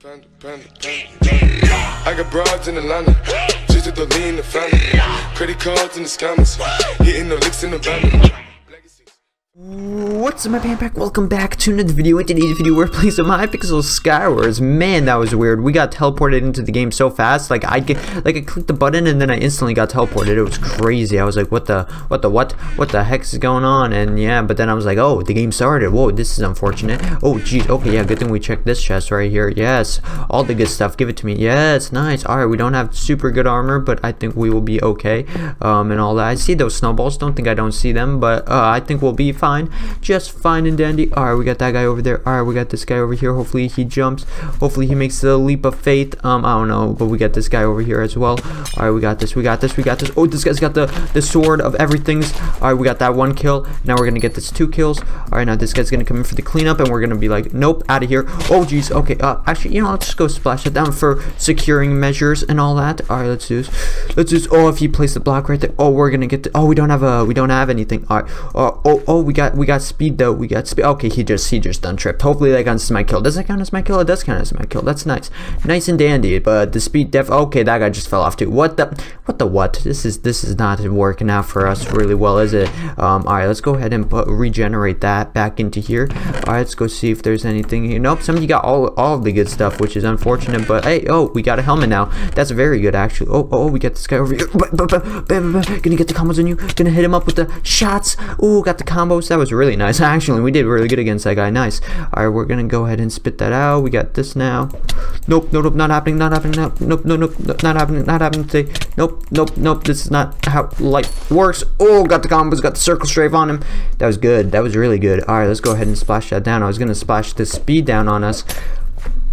Panda, panda, panda. I got broads in Atlanta, just to the lean the family. Credit cards in the scammers, hitting the licks in the van. What's up my pack? Welcome back to another video. In today's video we're playing some Hypixel Skywars. Man, that was weird. We got teleported into the game so fast. Like I get like I clicked the button and then I instantly got teleported. It was crazy. I was like, what the what the what? What the heck is going on? And yeah, but then I was like, oh, the game started. Whoa, this is unfortunate. Oh geez, okay, yeah, good thing we checked this chest right here. Yes. All the good stuff. Give it to me. Yes, nice. Alright, we don't have super good armor, but I think we will be okay. Um and all that. I see those snowballs. Don't think I don't see them, but uh, I think we'll be fine fine. Just fine and dandy. All right we got that guy over there. All right we got this guy over here. Hopefully he jumps. Hopefully he makes the leap of faith. Um i don't know but we got this guy over here as well. All right we got this. We got this. We got this. Oh this guy's got the the sword of everything's. All right we got that one kill. Now we're gonna get this two kills. All right now this guy's gonna come in for the cleanup and we're gonna be like nope out of here. Oh geez. Okay uh actually you know let's just go splash it down for securing measures and all that. All right let's do this. Let's just oh if you place the block right there. Oh we're gonna get the, oh we don't have a we don't have anything. All right. Uh, oh oh we got we got speed though. We got speed. Okay, he just he just done tripped. Hopefully that counts as my kill. Does that count as my kill? It does count as my kill. That's nice, nice and dandy. But the speed def. Okay, that guy just fell off too. What the what the what? This is this is not working out for us really well, is it? Um. All right, let's go ahead and put, regenerate that back into here. All right, let's go see if there's anything here. Nope, somebody got all all of the good stuff, which is unfortunate. But hey, oh, we got a helmet now. That's very good actually. Oh, oh, we got this guy over here. Gonna get the combos on you. Gonna hit him up with the shots. Oh, got the combos. That was really nice. Actually, we did really good against that guy. Nice. All right, we're gonna go ahead and spit that out. We got this now. Nope, nope, nope, not happening, not happening, nope, nope, nope, nope, not happening, not happening today. Nope, nope, nope. This is not how life works. Oh, got the combos, got the circle strafe on him. That was good. That was really good. All right, let's go ahead and splash that down. I was gonna splash the speed down on us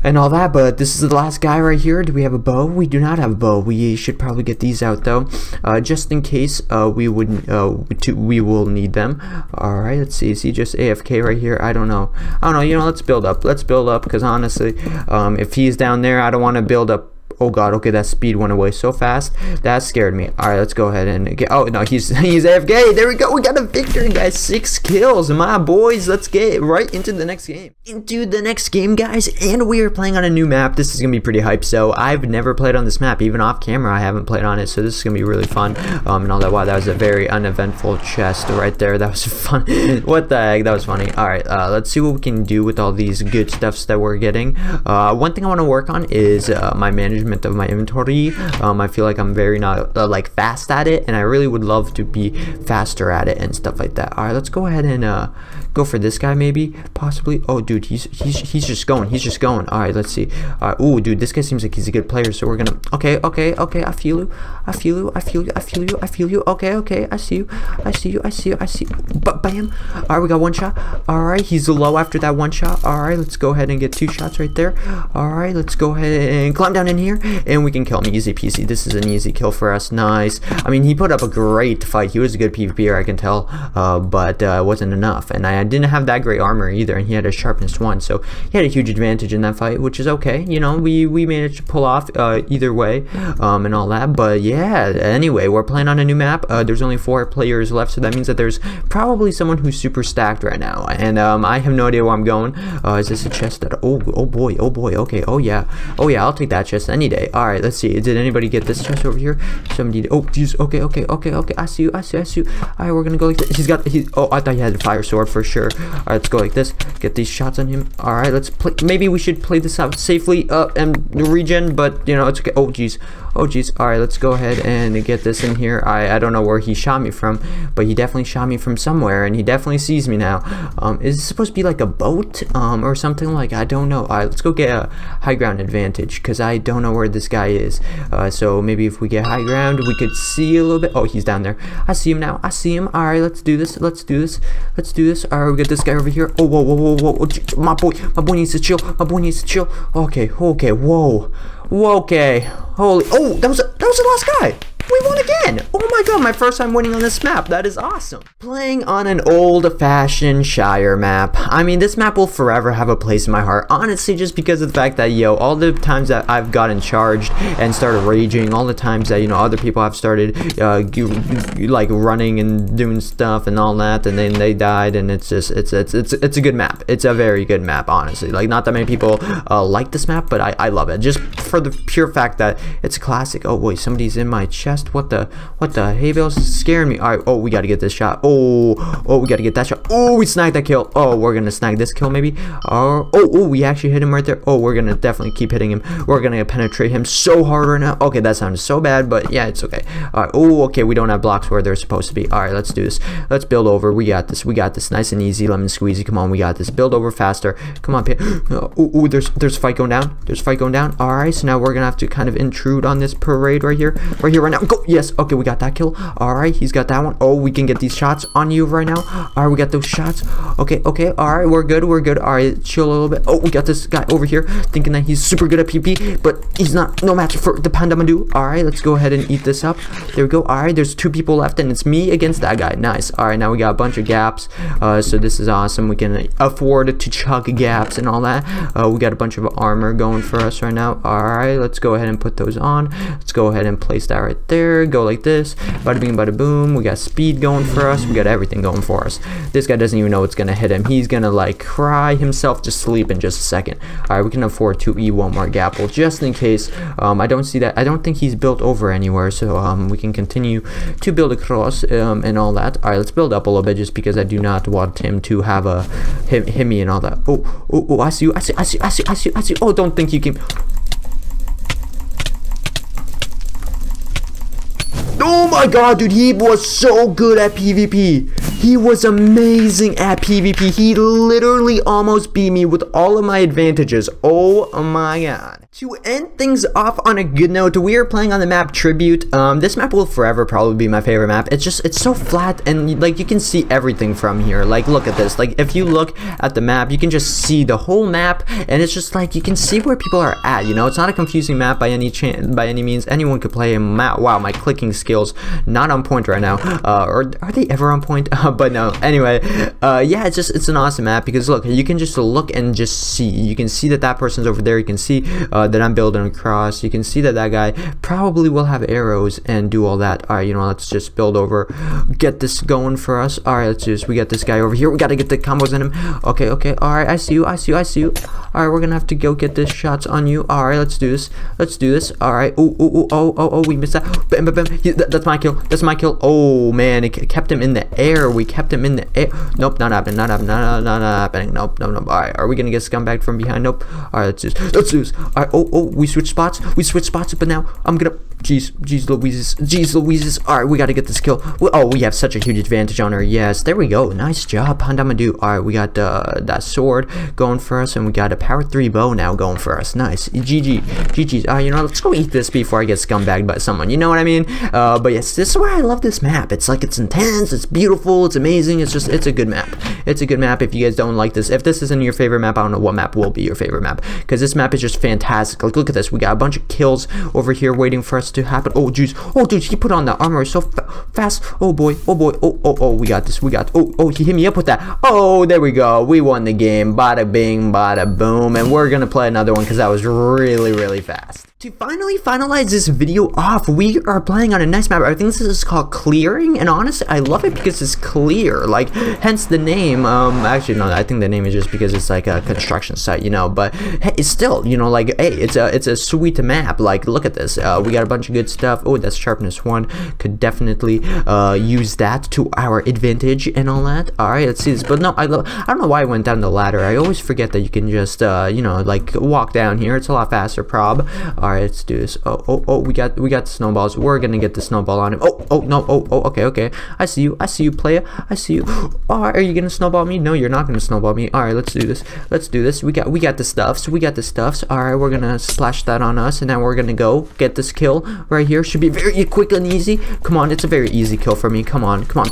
and all that but this is the last guy right here. Do we have a bow? We do not have a bow. We should probably get these out though. Uh, just in case uh, we would uh, to, we will need them. All right let's see. Is he just afk right here? I don't know. I don't know. You know let's build up. Let's build up because honestly um, if he's down there i don't want to build up Oh god, okay, that speed went away so fast. That scared me. Alright, let's go ahead and get oh no, he's he's AFK. There we go. We got a victory, guys. Six kills. My boys, let's get right into the next game. Into the next game, guys, and we are playing on a new map. This is gonna be pretty hype. So I've never played on this map, even off camera, I haven't played on it. So this is gonna be really fun. Um and all that. Wow, that was a very uneventful chest right there. That was fun. what the heck? That was funny. Alright, uh, let's see what we can do with all these good stuffs that we're getting. Uh one thing I want to work on is uh, my management management of my inventory. Um, I feel like I'm very not uh, like fast at it, and I really would love to be faster at it and stuff like that. All right, let's go ahead and uh, go for this guy maybe, possibly. Oh, dude, he's he's he's just going. He's just going. All right, let's see. All right, oh, dude, this guy seems like he's a good player, so we're gonna. Okay, okay, okay. I feel you. I feel you. I feel you. I feel you. I feel you. Okay, okay. I see you. I see you. I see you. I see. But bam. All right, we got one shot. All right, he's low after that one shot. All right, let's go ahead and get two shots right there. All right, let's go ahead and climb down in here and we can kill him easy peasy. This is an easy kill for us. Nice. I mean, he put up a great fight. He was a good PvPer, I can tell, uh, but uh, it wasn't enough. And I didn't have that great armor either, and he had a sharpness one, so he had a huge advantage in that fight, which is okay. You know, we we managed to pull off uh, either way, um, and all that. But yeah, anyway, we're playing on a new map. Uh, there's only four players left, so that means that there's probably someone who's super stacked right now, and um, I have no idea where I'm going. Uh, is this a chest that? Oh, oh boy, oh boy. Okay, oh yeah, oh yeah. I'll take that chest any day. All right, let's see. Did anybody get this chest over here? Somebody. Oh, geez. Okay, okay, okay, okay. I see you. I see. You, I see you. All right, we're gonna go like this. He's got. He. Oh, I thought he had a fire sword for sure. All right, let's go like this. Get these shots on him. All right, let's play. Maybe we should play this out safely. Uh, and regen, but you know it's okay. Oh, geez. Oh, geez. All right, let's go ahead and get this in here. I I don't know where he shot me from, but he definitely shot me from somewhere, and he definitely sees me now. Um, is it supposed to be like a boat? Um, or something like I don't know. All right, let's go get a high ground advantage because I don't know where this guy is. Uh, so maybe if we get high ground, we could see a little bit. Oh, he's down there. I see him now. I see him. All right, let's do this. Let's do this. Let's do this. All right, we got this guy over here. Oh, whoa, whoa, whoa, whoa, whoa. My boy, my boy needs to chill. My boy needs to chill. Okay, okay, whoa. Okay. Holy, oh, that was, a, that was the last guy. We won again. Oh my god, my first time winning on this map. That is awesome. Playing on an old-fashioned Shire map. I mean, this map will forever have a place in my heart. Honestly, just because of the fact that, yo, all the times that I've gotten charged and started raging, all the times that, you know, other people have started, uh, like, running and doing stuff and all that, and then they died, and it's just, it's, it's, it's, it's a good map. It's a very good map, honestly. Like, not that many people uh, like this map, but I, I love it. Just for the pure fact that it's classic. Oh, wait, somebody's in my chest. What the, what the, hay bale's scaring me. All right, oh, we got to get this shot. Oh, oh, we got to get that shot. Oh, we snagged that kill. Oh, we're going to snag this kill maybe. Oh, oh, oh, we actually hit him right there. Oh, we're going to definitely keep hitting him. We're going to penetrate him so hard right now. Okay, that sounds so bad, but yeah, it's okay. All right, oh, okay, we don't have blocks where they're supposed to be. All right, let's do this. Let's build over. We got this. We got this. Nice and easy. Lemon squeezy. Come on, we got this. Build over faster. Come on, oh, oh, oh, there's, there's fight going down. There's fight going down. All right, so now we're going to have to kind of intrude on this parade right here. Right here, right now. Go. Yes. Okay, we got that kill. All right, he's got that one. Oh, we can get these shots on you right now. All right, we got those shots. Okay, okay. All right, we're good. We're good. All right, chill a little bit. Oh, we got this guy over here thinking that he's super good at PvP, but he's not. No match for the Panda Mandu. All right, let's go ahead and eat this up. There we go. All right, there's two people left, and it's me against that guy. Nice. All right, now we got a bunch of gaps. Uh, so this is awesome. We can afford to chug gaps and all that. Uh, we got a bunch of armor going for us right now. All right, let's go ahead and put those on. Let's go ahead and place that right there. Go like this. Bada bing, bada boom. We got speed going for us. We got everything going for us. This guy doesn't even know what's gonna hit him. He's gonna like cry himself to sleep in just a second. All right, we can afford to eat one more gapple just in case. Um, I don't see that. I don't think he's built over anywhere, so um, we can continue to build across um, and all that. All right, let's build up a little bit just because I do not want him to have a him, hit me and all that. Oh, oh, oh! I see you! I see! I see! I see! I see! I see! Oh, don't think you can. Oh my god, dude, he was so good at PvP. He was amazing at PvP. He literally almost beat me with all of my advantages. Oh my god. To end things off on a good note, we are playing on the map Tribute. Um, this map will forever probably be my favorite map. It's just, it's so flat and like you can see everything from here. Like look at this. Like if you look at the map, you can just see the whole map and it's just like you can see where people are at. You know, it's not a confusing map by any chance, by any means. Anyone could play a map. Wow, my clicking skills not on point right now. Uh, or are they ever on point? but no. Anyway, uh, yeah, it's just it's an awesome map because look, you can just look and just see. You can see that that person's over there. You can see uh, Uh, that I'm building across. You can see that that guy probably will have arrows and do all that. All right, you know, let's just build over, get this going for us. All right, let's just we got this guy over here. We got to get the combos in him. Okay, okay. All right, I see you. I see you. I see you. All right, we're gonna have to go get this shots on you. All right, let's do this. Let's do this. All right. Oh, oh, oh, oh, oh. We missed that. Bam, bam, bam. That, that's my kill. That's my kill. Oh man, it kept him in the air. We kept him in the air. Nope, not happening. Not happening. Not, not, not happening. Nope, nope, nope. All right, are we gonna get scumbagged from behind? Nope. All right, let's do this. Let's do this. All right. Oh, oh, we switched spots. We switched spots, but now I'm gonna. Jeez, jeez, Louises. Jeez, Louises. All right, we gotta get this kill. Oh, we have such a huge advantage on her. Yes, there we go. Nice job, Pandamadu. All right, we got uh, that sword going for us, and we got a power three bow now going for us. Nice. GG. GG's. Uh, you know, let's go eat this before I get scumbagged by someone. You know what I mean? Uh, but yes, this is why I love this map. It's like it's intense. It's beautiful. It's amazing. It's just it's a good map. It's a good map. If you guys don't like this, if this isn't your favorite map, I don't know what map will be your favorite map because this map is just fantastic. Like look at this. We got a bunch of kills over here waiting for us to happen. Oh, jeez. Oh, dude, he put on the armor so fa fast. Oh boy. Oh boy. Oh, oh, oh. We got this. We got. Oh, oh. He hit me up with that. Oh, there we go. We won the game. Bada bing, bada boom. And we're gonna play another one because that was really, really fast. To finally finalize this video off, we are playing on a nice map. I think this is called Clearing, and honestly, I love it because it's clear. Like, hence the name. Um, actually, no, I think the name is just because it's like a construction site, you know. But hey, it's still, you know, like, hey, it's a it's a sweet map. Like, look at this. Uh, we got a bunch of good stuff. Oh, that's sharpness one. Could definitely uh use that to our advantage and all that. All right, let's see this. But no, I love. I don't know why I went down the ladder. I always forget that you can just, uh, you know, like walk down here. It's a lot faster, prob. All right, let's do this. Oh, oh, oh, we got we got the snowballs. We're gonna get the snowball on him. Oh, oh, no, oh, oh, okay, okay. I see you. I see you, player. I see you. Oh, are you gonna snowball me? No, you're not gonna snowball me. All right, let's do this. Let's do this. We got we got the stuffs. We got the stuffs. All right, we're gonna splash that on us, and then we're gonna go get this kill right here. Should be very quick and easy. Come on, it's a very easy kill for me. Come on, come on.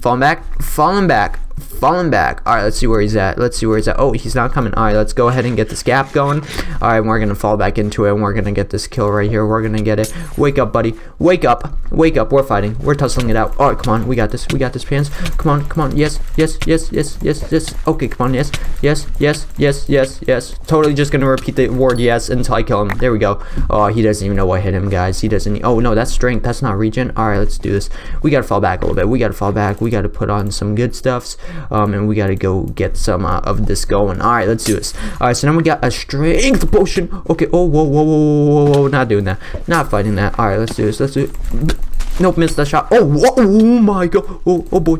Falling back, falling back, falling back. All right, let's see where he's at. Let's see where he's at. Oh, he's not coming. All right, let's go ahead and get this gap going. All right, we're gonna fall back into it, and we're gonna get this kill right here. We're gonna get it. Wake up, buddy. Wake up. Wake up. We're fighting. We're tussling it out. All right, come on. We got this. We got this, pants. Come on. Come on. Yes. Yes. Yes. Yes. Yes. Yes. Okay. Come on. Yes. Yes. Yes. Yes. Yes. Yes. Totally just gonna repeat the word yes until I kill him. There we go. Oh, he doesn't even know what hit him, guys. He doesn't. Oh no, that's strength. That's not regen. All right, let's do this. We gotta fall back a little bit. We gotta fall back. We gotta put on some good stuffs. Um, and we gotta go get some uh, of this going. All right, let's do this. All right, so now we got a strength potion. Okay. Oh, whoa, whoa, whoa, whoa, whoa, whoa, not doing that. Not fighting that. All right, let's do this. Let's do it. Nope, missed the shot. Oh, whoa, oh my god. Oh, oh boy.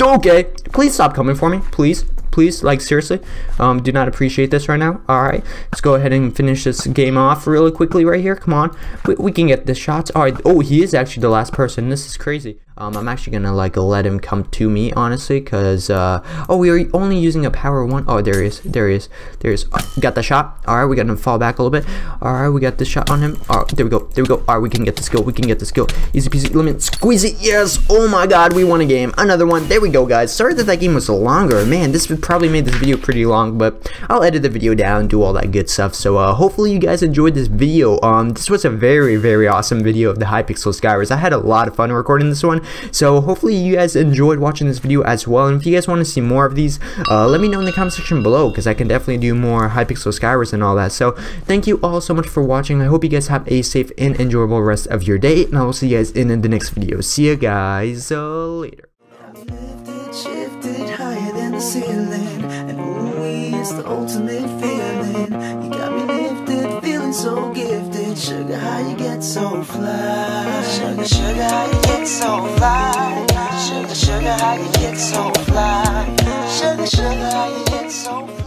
Okay, please stop coming for me, please please like seriously um, do not appreciate this right now all right let's go ahead and finish this game off really quickly right here come on we, we can get the shots all right oh he is actually the last person this is crazy um, I'm actually gonna like let him come to me honestly because uh, oh we are only using a power one. Oh there he is there he is there he is. Oh, got the shot. All right we got him fall back a little bit. All right we got the shot on him. All right there we go there we go. All right we can get the skill we can get the skill. Easy peasy let me squeeze it. Yes. Oh my god we won a game. Another one. There we go guys. Sorry that that game was longer. Man this probably made this video pretty long but I'll edit the video down do all that good stuff. So uh, hopefully you guys enjoyed this video. Um this was a very very awesome video of the Hypixel Skywars. I had a lot of fun recording this one so hopefully you guys enjoyed watching this video as well. And if you guys want to see more of these, uh, let me know in the comment section below because I can definitely do more Hypixel Skywars and all that. So thank you all so much for watching. I hope you guys have a safe and enjoyable rest of your day. And I will see you guys in the next video. See you guys uh, later. So gifted. Sugar, how you get so fly? Sugar, sugar, how you get so fly? Sugar, sugar, how you get so fly? Sugar, sugar, how you get so fly?